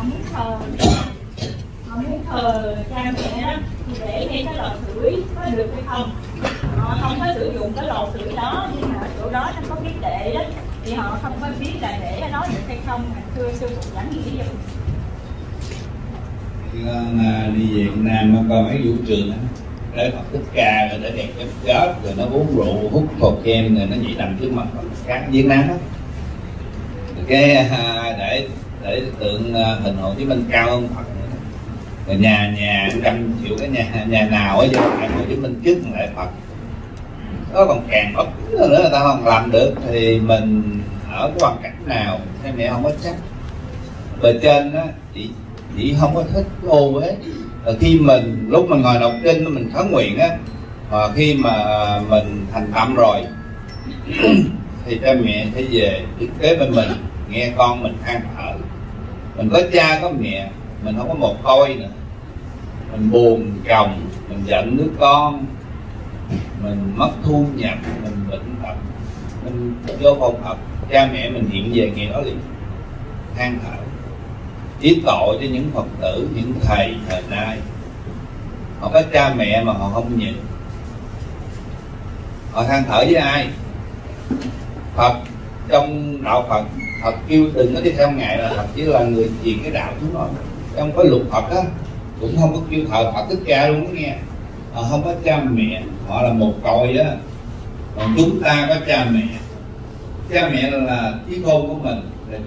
họ muốn thờ họ muốn thờ cha mẹ đó thì để ngay cái lò sưởi có được hay không? Họ không có sử dụng cái lò sưởi đó nhưng mà chỗ đó nó có cái đệ đó thì họ không có biết là để nó được hay không mà thưa sư phụ giảng nghĩa giùm à, con đi về Việt Nam á, coi mấy vũ trường á để Phật thích ca rồi để đẹp cái chết rồi nó uống rượu hút cocaine rồi nó nhảy nằm trước mặt Phật cá Việt Nam á. Cái à, để để tượng à, hình Hồ Chí Minh cao hơn Phật rồi nhà nhà trăm triệu cái nhà nhà nào ở vô lại Hồ Chí Minh trước lại Phật. Nó còn càng Phật nữa, người ta không làm được thì mình ở cái hoàn cảnh nào hay mẹ không có chắc. Bề trên á, chị chị không có thích ô ấy Rồi khi mình, lúc mình ngồi đọc kinh, mình khấn nguyện á và khi mà mình thành tâm rồi, thì cha mẹ sẽ về thiết kế bên mình, nghe con mình ăn ở mình có cha có mẹ, mình không có một coi nữa mình buồn chồng, mình giận đứa con. Mình mất thu nhập, mình bệnh tật. Mình vô phòng học, cha mẹ mình hiện về ngày đó liền. Than thở. Chỉ tội cho những phật tử, những thầy thời nay họ có cha mẹ mà họ không nhìn họ than thở với ai? Phật, trong đạo phật phật kêu đừng có đi theo ngài là phật chỉ là người truyền cái đạo chúng nó không có luật phật á cũng không có kêu thờ phật tất cả luôn đó nghe. Họ không có cha mẹ họ là một cội á. Còn chúng ta có cha mẹ. Cha mẹ là trí khôn của mình là,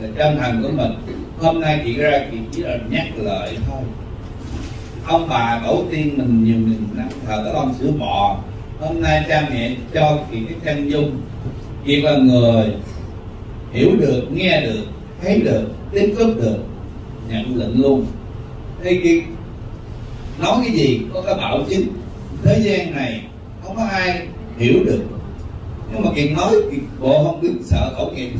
là chân thành của mình. Hôm nay chị ra chị chỉ là nhắc lời thôi. Ông bà tổ tiên mình nhiều nghìn năm thờ cái con sữa bò. Hôm nay cha mẹ cho chị cái chân dung. Chị là người hiểu được, nghe được, thấy được, tiếp xúc được nhận lệnh luôn. Thế kia nói cái gì có cái bảo chứng thế gian này không có ai hiểu được. Nhưng mà kiệt nói kiệt bộ không biết sợ khẩu nghiệp.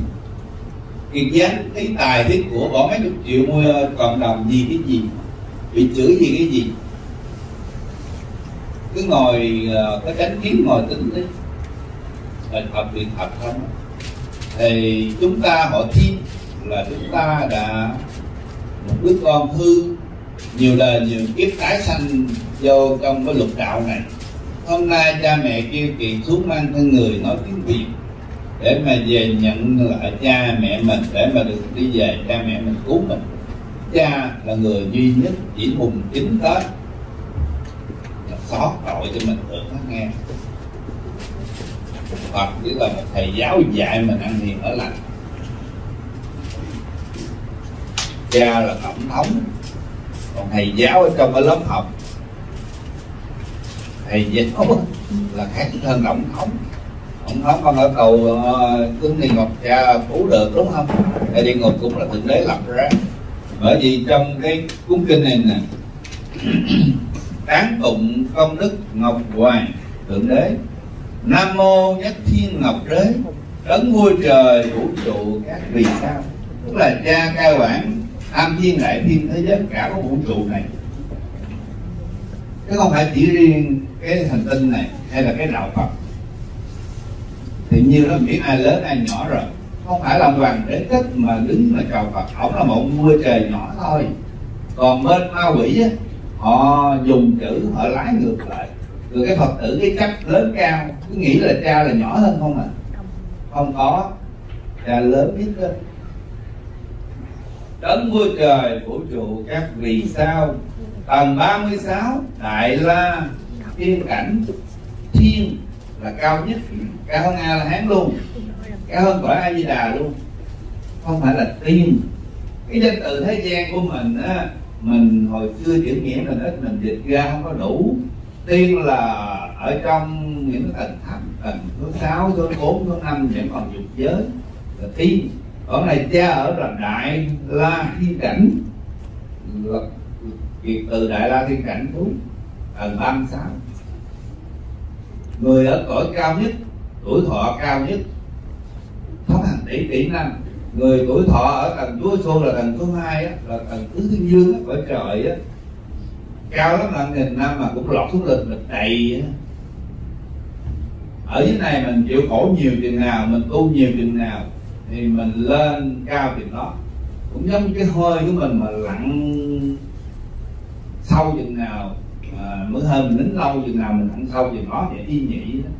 Kiệt dán thấy tài thấy của bỏ mấy chục triệu mua ờ, cộng đồng gì cái gì, bị chửi gì cái gì. Cứ ngồi ờ, có tránh kiến ngồi tính đấy. Thật việc thật không thì chúng ta họ tin là chúng ta đã một đứa con hư, nhiều đời nhiều kiếp tái sanh vô trong cái lục đạo này. Hôm nay cha mẹ kêu kỳ xuống mang thân người nói tiếng việt để mà về nhận lại cha mẹ mình, để mà được đi về cha mẹ mình cứu mình. Cha là người duy nhất chỉ mùng chính tết là xót tội cho mình, được nghe hoặc chỉ là một thầy giáo dạy mình ăn hiền ở lành. Cha là tổng thống, còn thầy giáo ở trong cái lớp học. Thầy giáo là khác hơn tổng thống. Tổng thống con ở cầu ờ, tướng đi ngục cha cứu được, đúng không? Tại đi ngục cũng là thượng đế lập ra. Bởi vì trong cái cuốn kinh này nè, tán tụng công đức ngọc hoàng thượng đế nam mô nhất thiên ngọc đế đấng vua trời, vũ trụ các vì sao? Tức là cha cai quản am thiên đại thiên thế giới cả cái vũ trụ này. Chứ không phải chỉ riêng cái hành tinh này hay là cái đạo phật. Thì như nó biết ai lớn ai nhỏ rồi, không phải là hoàng đế thích mà đứng mà chào phật ổng là một vua trời nhỏ thôi. Còn bên ma quỷ á, họ dùng chữ, họ lái ngược lại rồi cái phật tử, cái chấp lớn cao, cứ nghĩ là cha là nhỏ hơn không à? Không có. Cha lớn nhất đó. Đấng vua trời, vũ trụ, các vì sao? Tầng 36 đại la. Thiên cảnh, thiên là cao nhất. Cao hơn a la hán luôn. Cao hơn cõi a di đà luôn. Không phải là tiên. Cái danh từ thế gian của mình á, mình hồi xưa chữ nghĩa mình ít mình dịch ra không có đủ tiên là ở trong những cái tầng thấp tầng thứ sáu, thứ bốn, thứ năm vẫn còn dục giới là tiên còn này, cha ở là đại la thiên cảnh. Là việc từ đại la thiên cảnh xuống tầng ba mươi sáu. Người ở cõi cao nhất, tuổi thọ cao nhất có hàng tỷ tỷ năm. Người tuổi thọ ở tầng chúa xô là tầng thứ hai là tầng tứ thiên dương ở trời á cao lắm là nghìn năm mà cũng lọt xuống lên mình đầy ở dưới này mình chịu khổ nhiều chừng nào mình tu nhiều chừng nào thì mình lên cao chừng đó. Cũng giống cái hơi của mình mà lặn sâu chừng nào à, mới hơi mình nín lâu chừng nào mình lặn sâu chừng đó để y nhị đó.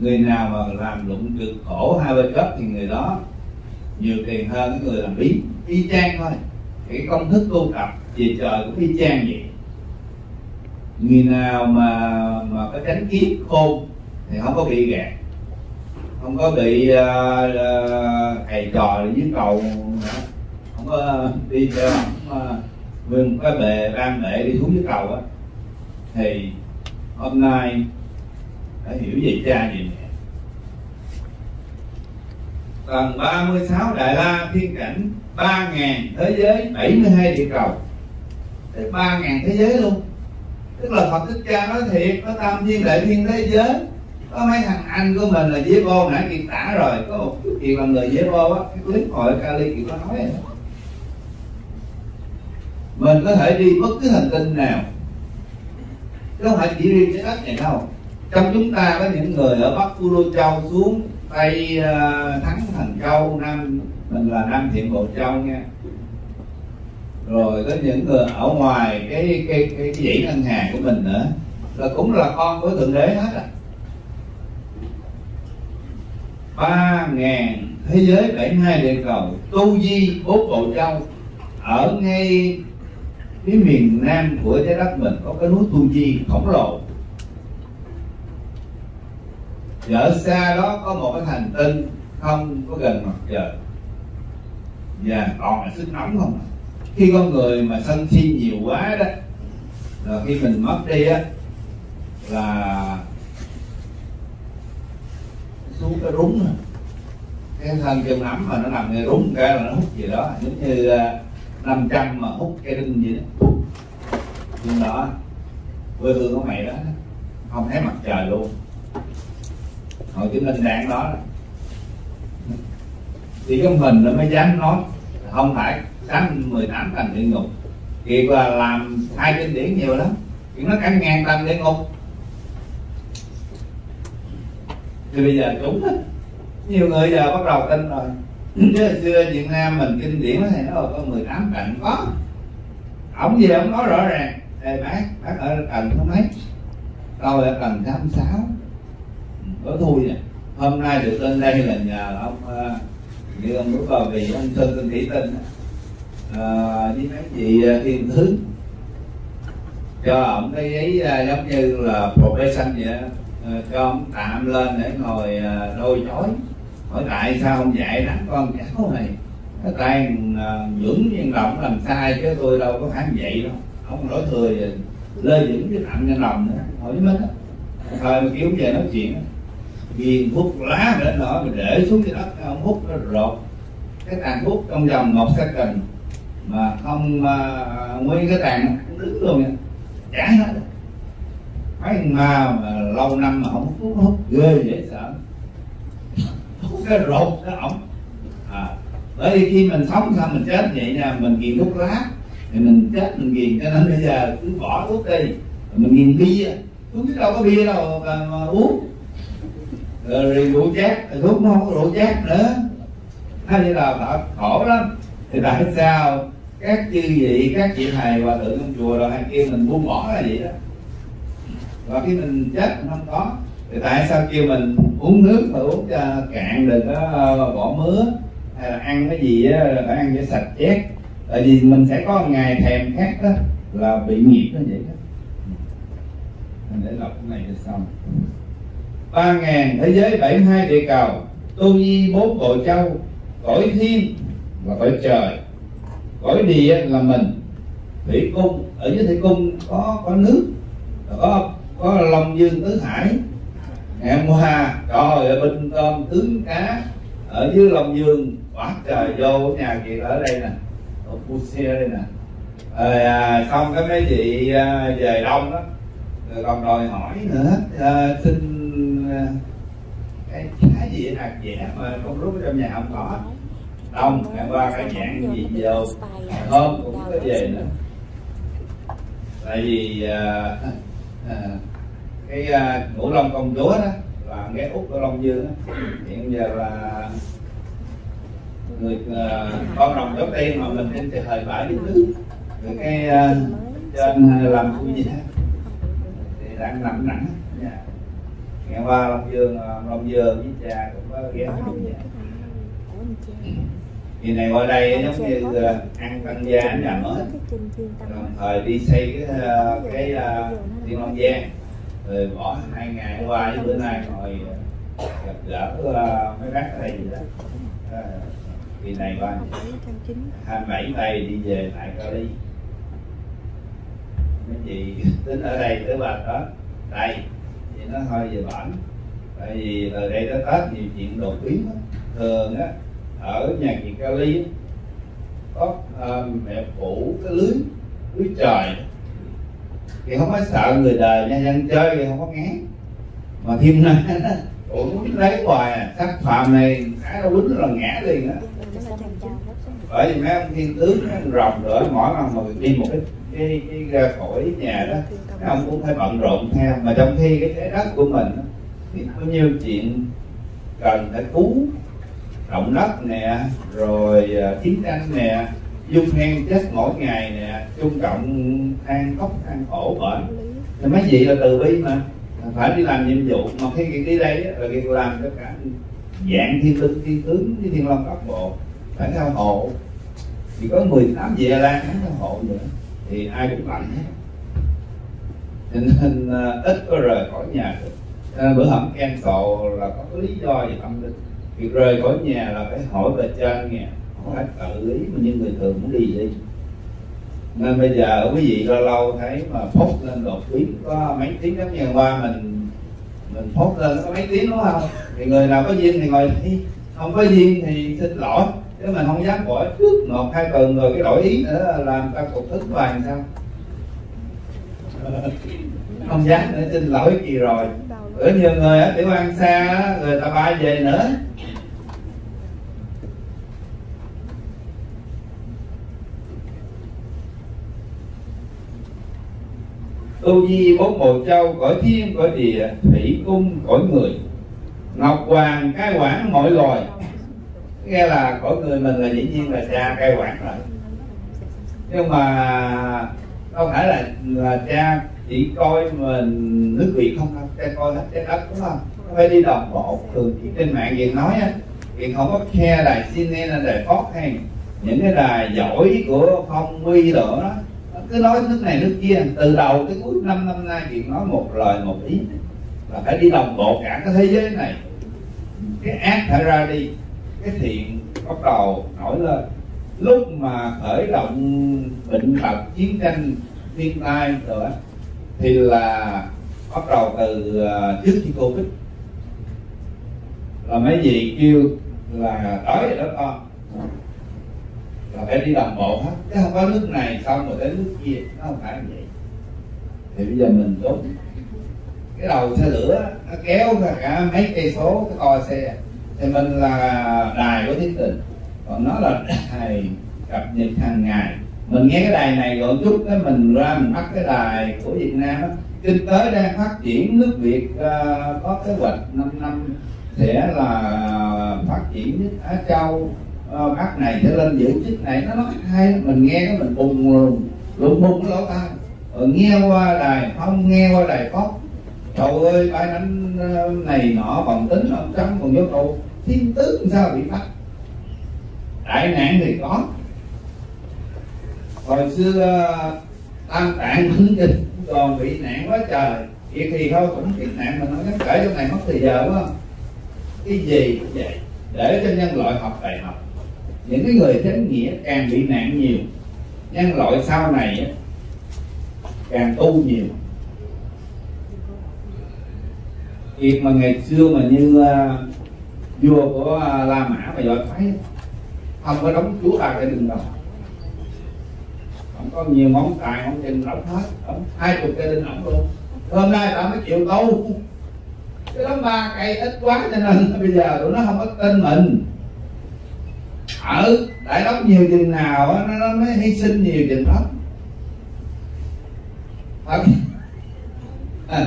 Người nào mà làm lụng cực khổ hai bên đất thì người đó nhiều tiền hơn cái người làm bí. Y chang thôi. Cái công thức tu tập về trời cũng y chang vậy người nào mà mà có tránh kiết khôn thì không có bị gạt. Không có bị uh, uh, thầy trò dưới cầu nữa. Không có đi theo không uh, nguyên cái bề ban bệ đi xuống dưới cầu á thì hôm nay đã hiểu về cha về mẹ. Tầng 36 Đại La Thiên Cảnh 3.000 thế giới 72 địa cầu. Tới 3.000 thế giới luôn tức là Phật Thích Ca nói thiệt có tam thiên đại thiên thế giới. Có mấy thằng anh của mình là dế vô nãy kiệt tả rồi. Có một chút kiệt là người dế vô á cái clip hồi Kali kiệt có nói rồi mình có thể đi bất cứ hành tinh nào. Chứ không phải chỉ riêng trái đất này đâu. Trong chúng ta có những người ở bắc u lô châu xuống tây uh, thắng thần châu nam mình là nam thiện bộ châu nha rồi có những người ở ngoài cái cái cái, cái dãy ngân hàng của mình nữa là cũng là con của thượng đế hết à. Ba ngàn thế giới bảy hai địa cầu tu di bốn bộ châu ở ngay phía miền nam của trái đất mình có cái núi tu di khổng lồ. Và ở xa đó có một cái hành tinh không có gần mặt trời. Và còn là sức nóng không à khi con người mà sân si nhiều quá đó, là khi mình mất đi á, là xuống cái rúng cái thân kêu nắm mà nó nằm ngay rúng cái là nó hút gì đó, giống như à, 500 mà hút cái đinh gì đó. Nhưng đó, quê hương của mày đó, không thấy mặt trời luôn. Hồi chứng minh đạn đó thì cái mình nó mới dám nói, không phải sanh 18 tầng địa ngục. Kiệt là làm hai kinh điển nhiều lắm. Kiệt nó cả ngàn tầng địa ngục. Thì bây giờ đúng đó. nhiều người giờ bắt đầu tin rồi. Chứ hồi xưa Việt Nam mình kinh điển thì nó có 18 tầng có. Ổng gì ông nói rõ ràng. Ê bác, bác ở tầng thứ mấy tôi ở tầng 86 có thui nè hôm nay được lên đây là nhờ ông uh, như ông lúc vào vì ông sơn tinh thủy tinh à, với mấy chị thiên à, thứ cho ông cái giấy à, giống như là profession vậy uh, cho ông tạm lên để ngồi đôi chói. Hỏi tại sao không dạy đánh con cháu này cái tay dưỡng nhân động làm sai chứ tôi đâu có phải vậy đâu. Ông nói thừa gì lê dưỡng cái tạm nhân lòng nữa. Hỏi với mình á thời mà kiểu về nói chuyện viên hút lá để nọ để xuống cái đất ông hút nó rột. Cái tàn hút trong vòng một second mà không uh, nguyên cái tàn đứng luôn nha chả hết. Mấy mà, mà lâu năm mà không hút hút ghê dễ sợ. Hút cái rột cái ổng. À, bởi vì khi mình sống sao mình chết vậy nha mình ghiền thuốc lá thì mình chết mình ghiền cho nên bây giờ cứ bỏ thuốc đi. Mình ghiền bia. Thuốc đâu có bia đâu mà, mà uống. Rồi rượu chát thuốc nó không có rượu chát nữa. Hay là khổ lắm. Thì tại sao các chư vị, các chị thầy và tự trong chùa rồi hay kêu mình buông bỏ là vậy đó. Và khi mình chết mình không có thì tại sao kêu mình uống nước mà uống cho cạn đừng có ờ, bỏ mứa hay là ăn cái gì á, phải ăn cho sạch chết. Tại vì mình sẽ có ngày thèm khác đó, là bị nghiệp nó vậy đó. Mình để lọc cái này cho xong. Ba ngàn thế giới, bảy hai địa cầu, tu di bốn bộ châu, cõi thiên và cõi trời cõi địa là mình thủy cung ở dưới thủy cung có có nước có có long dương tứ hải. Ngày hôm qua trời ơi bên tôm tướng cá ở dưới long dương quá trời vô nhà kiệt ở đây nè ở phu xe đây nè. Rồi à, xong cái mấy chị à, về đông đó rồi còn đòi hỏi nữa à, xin à, cái cái gì hạt vẽ mà con rút ở trong nhà không có đông ngày qua cái dạng gì vô hôm cũng có về nữa. Tại vì à, à, cái à, ngũ long công chúa đó là cái út của long dương đó. hiện giờ là người à, uh, con rồng đầu tiên mà mình trên thời bãi đến nước. Người cái uh, trên làm khu gì đó thì đang nằm nặng yeah. ngày qua long dương à, long dương với cha cũng có ghé cũng kỳ này qua đây giống như ăn tăng gia ở nhà mới. Đồng thời đi xây cái uh, cái uh, thiên long giang. Rồi bỏ hai ngày qua với bữa nay ngồi gặp gỡ mấy bác ở đây gì đó. Kỳ này qua hai bảy tay đi về lại Cali mấy chị tính ở đây tới ba tết đây thì nó hơi về bản tại vì từ đây tới tết nhiều chuyện đột biến đó. thường á ở nhà chị Cali ly có uh, mẹ phủ cái lưới lưới trời thì không có sợ người đời nha dân chơi thì không có ngán. Mà thêm nay cũng lấy hoài à sắc phạm này cái đâu quýnh là ngã liền á. Bởi vì mấy ông thiên tướng mấy ông rồng nữa mỗi lần mà đi một cái cái, cái ra khỏi nhà đó mấy ông cũng phải bận rộn theo. Mà trong khi cái trái đất của mình thì bao nhiêu chuyện cần phải cứu động đất nè rồi à, chiến tranh nè dung hen chết mỗi ngày nè trung trọng than khóc than khổ bệnh. Thì mấy vị là từ bi mà phải đi làm nhiệm vụ. Mà khi việc đi đây là việc làm cho cả dạng thiên tướng thiên tướng với thiên long cấp bộ phải theo hộ. Thì có 18 vị a la hắn theo hộ nữa thì ai cũng lạnh hết. Cho nên à, ít có rời khỏi nhà được. À, bữa hổm cancel là có lý do gì tâm linh việc rời khỏi nhà là phải hỏi về trên nghe. Không phải tự ý mà như người thường muốn đi đi nên bây giờ quý vị lâu lâu thấy mà phốt lên đột biến, có mấy tiếng giống như qua mình mình phốt lên có mấy tiếng, đúng không? Thì người nào có duyên thì ngồi đi, không có duyên thì xin lỗi. Chứ mình không dám bỏ trước một, hai tuần rồi cái đổi ý nữa làm ta cục thức vàng sao? Không dám nữa, xin lỗi kỳ rồi. Ở nhiều người ở tiểu an xa người ta bay về nữa. Tu di bốn bồ châu, cõi thiên, cõi địa, thủy cung, cõi người ngọc hoàng, cai quản, mọi loài. Nghe là cõi người mình là dĩ nhiên là cha cai quản rồi. Nhưng mà không phải là là cha chỉ coi mình nước việt không đâu. Cha coi hết trái đất, đúng không? Phải đi đồng bộ thường. Trên mạng gì nói á, thì không có khe đài CNN hay đài Fox hay những cái đài giỏi của phong huy nữa. đó cứ nói nước này, nước kia. Từ đầu tới cuối năm năm nay chỉ nói một lời, một ý là phải đi đồng bộ cả cái thế giới này. Cái ác phải ra đi. Cái thiện bắt đầu nổi lên. Lúc mà khởi động bệnh tật, chiến tranh, thiên tai rồi thì là bắt đầu từ ờ, trước khi covid. Là mấy vị kêu là đói rồi đó con là phải đi đồng bộ hết. Chứ không có nước này xong rồi đến nước kia. Nó không phải như vậy. Thì bây giờ mình tốt. Cái đầu xe lửa nó kéo ra cả mấy cây số cái to xe. Thì mình là đài của tiến tình còn nó là đài cập nhật hàng ngày. Mình nghe cái đài này rồi chút cái mình ra mình bắt cái đài của Việt Nam đó. kinh tế đang phát triển nước Việt uh, có kế hoạch 5 năm sẽ là phát triển nước Á Châu. Ờ, bác này sẽ lên giữ chức này nó nói hay mình nghe cái mình bùng luôn luôn bùng cái lỗ tai. Rồi nghe qua đài không, nghe qua đài có. Trời ơi bài đánh ờ, này nọ còn tính ông trump còn vô tù thiên tướng sao bị bắt? Đại nạn thì có. Hồi xưa tam tạng hướng kinh còn bị nạn quá trời. Vậy thì thôi, cũng kiếp nạn mà nó kể trong này mất thời giờ quá cái gì cũng vậy? Để cho nhân loại học đại học những cái người chánh nghĩa càng bị nạn nhiều nhân loại sau này càng tu nhiều. Việc mà ngày xưa mà như uh, vua của uh, la mã mà giỏi phái không có đóng chúa ba cái đường đầu. Không có nhiều món tài món chân đóng hết đóng hai chục cây đinh ổng luôn. Hôm nay tao mới chịu tu. Cái đóng ba cây ít quá cho nên bây giờ tụi nó không có tin mình ở đại đóng nhiều chừng nào nó, nó mới hy sinh nhiều chừng đó thật à.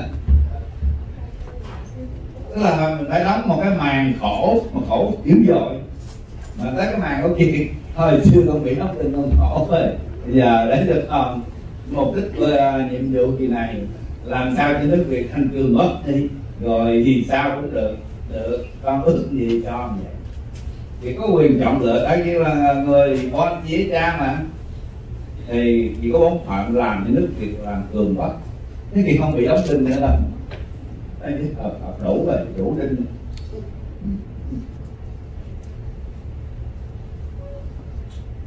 tức là mình phải đóng một cái màn khổ mà khổ dữ dội. Mà tới cái màn có kia thôi xưa con bị đóng lên con khổ rồi bây giờ để được um, mục đích của uh, nhiệm vụ kỳ này làm sao cho nước việt thanh cường mất đi. Rồi thì sao cũng được được. Con ước gì cho vậy? Thì có quyền chọn lựa tại như là người con dĩ cha mà. Thì chỉ có bốn phận làm cho nước việc làm cường bất thế thì không bị đóng tinh nữa đâu. Đây hợp, hợp đủ rồi đủ đinh.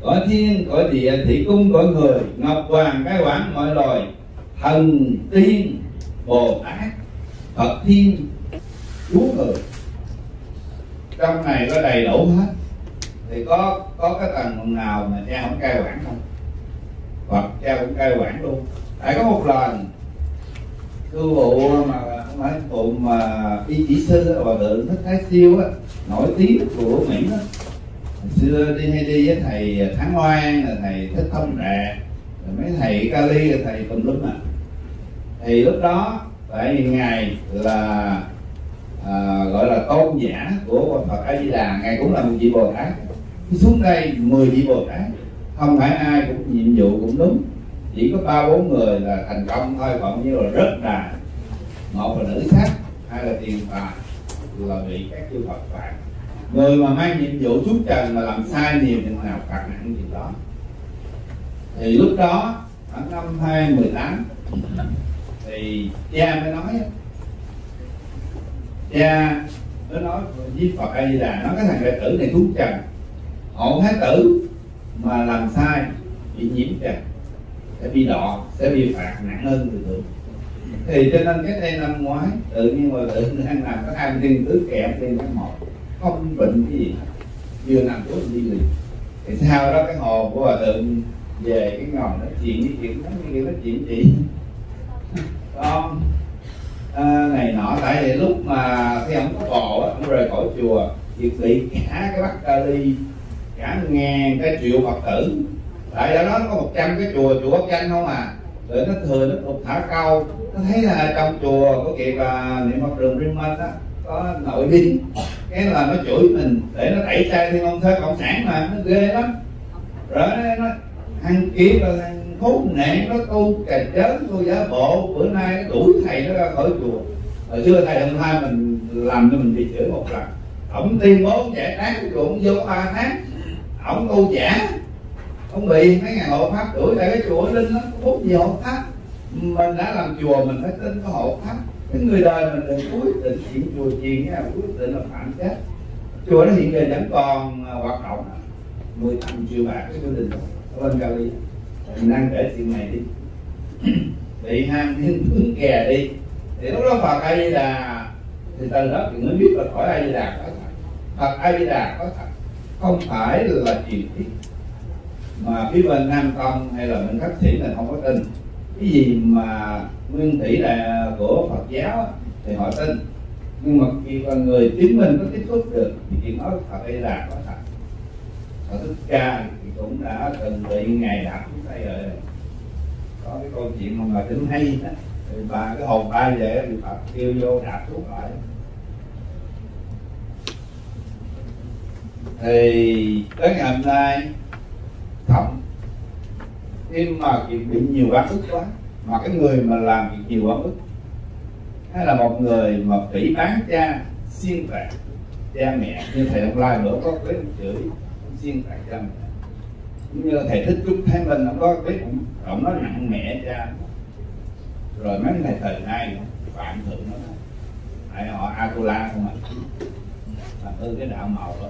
Cõi thiên cõi địa thị cung cõi người ngọc hoàng cái quản mọi loài thần tiên bồ tát phật thiên chúa người trong này có đầy đủ hết. Thì có có cái tầng nào mà cha không cai quản không? Hoặc cha cũng cai quản luôn. Tại có một lần, sư phụ mà không phải phụ mà y chỉ sư và tượng thích thái siêu á, nổi tiếng của mỹ đó. Xưa đi hay đi với thầy thắng oan là thầy thích thông trà mấy thầy kali là thầy tùm lum à. Thì lúc đó tại vì ngày là à, gọi là tôn giả của Phật A Di Đà ngài cũng là một vị Bồ Tát. Xuống đây 10 vị Bồ Tát. Không phải ai cũng nhiệm vụ cũng đúng. Chỉ có ba bốn người là thành công thôi còn như là rất đà một là nữ sắc hai là tiền tài là bị các chư Phật phạt người mà mang nhiệm vụ xuống trần mà làm sai nhiều thì nào phạt nặng gì đó. Thì lúc đó khoảng năm 2018 thì cha mới nói cha nó nói với Phật A Di Đà nó cái thằng đệ tử này thú trần. Hộ thái tử, mà làm sai, bị nhiễm trần. Sẽ bị đọ sẽ bị phạt nặng hơn người thường. Thì cho nên cái đây năm ngoái, tự nhiên mà tự nhiên ăn làm có hai tiên tứ kẹp tiên tháng một không bệnh cái gì. Vừa nằm tốt đi liền. Thì sau đó cái hồ của hòa thượng về cái ngồi nói chuyện với chuyện nói như nói chuyện chị con à, này nọ tại vì lúc mà khi ông có bò á ông rời khỏi chùa thì bị cả cái bắc kali cả ngàn cái triệu phật tử. Tại đó nó có một trăm cái chùa chùa bắc tranh không à. Rồi nó thừa nó tục thả câu. Nó thấy là trong chùa có kịp là niệm phật đường riêng minh á có nội đi cái là nó chửi mình để nó đẩy trai thiên ông thế cộng sản mà nó ghê lắm. Rồi nó, nó ăn kiếp rồi khốn nạn nó tu cà chớn tu giả bộ. Bữa nay nó đuổi thầy nó ra khỏi chùa. Hồi xưa thầy đồng hai mình làm cho mình bị chửi một lần. Ổng tuyên bố giải tán cái chùa ông vô ba tháng ổng tu giả ông bị mấy ngàn hộ pháp đuổi tại cái chùa linh nó hút nhiều hộ pháp? Mình đã làm chùa, mình phải tin có hộ pháp. Cái người đời mình đừng quyết định chuyện chùa chiền nha quyết định là phạm chết. Chùa nó hiện giờ vẫn còn à, hoạt động. 18 triệu bạc, cái building đó. Lên Cali mình đang kể chuyện này đi. Bị ham thiên tướng kè đi. Thì lúc đó Phật A Di Đà thì từ đó thì mới biết là khỏi A Di Đà có thật. Phật A Di Đà có thật. Không phải là truyền thuyết. Mà phía bên Nam Tông hay là bên khắc sĩ là không có tin. Cái gì mà nguyên thủy là của Phật giáo thì họ tin. Nhưng mà khi con người chứng minh có tiếp xúc được, thì chuyện nói Phật hay là có thật. Phật Thích Ca cũng đã từng bị ngày đạp xuống đây rồi. Có cái câu chuyện mà tính hay đó. Thì bà cái hồn bay về thì Phật kêu vô đạp xuống lại. Thì tới ngày hôm nay thậm khi mà chuyện bị nhiều quá ức quá, mà cái người mà làm việc nhiều quá ức hay là một người mà phỉ bán cha xuyên tạc cha mẹ, như thầy ông lai bữa có cái chửi, xuyên tạc cha mẹ cũng như thầy thích trúc thái minh ông có cái cũng ông nói nặng mẹ ra rồi mấy thầy thời nay phạm thượng nó tại họ Atula không à. ạ làm hư cái đạo màu đó.